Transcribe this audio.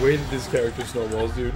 way that this character snowballs, dude.